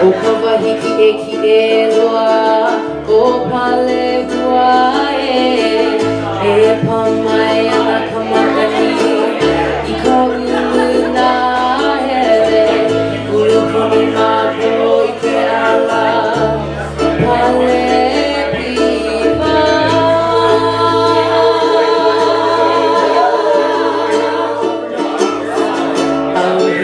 Opa, vai, Rick, Rick, Lord, oh, Lé.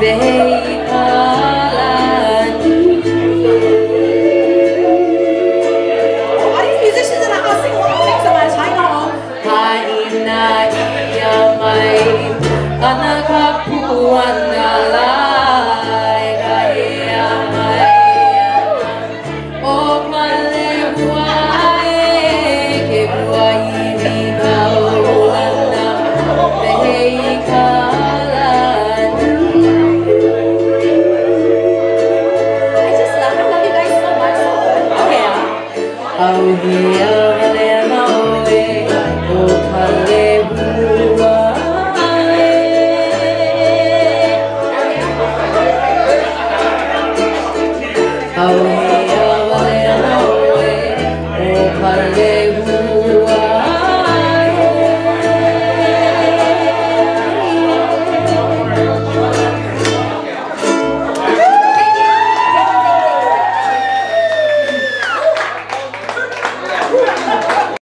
they are like you. Musicians in house. Haina. Oh yeah.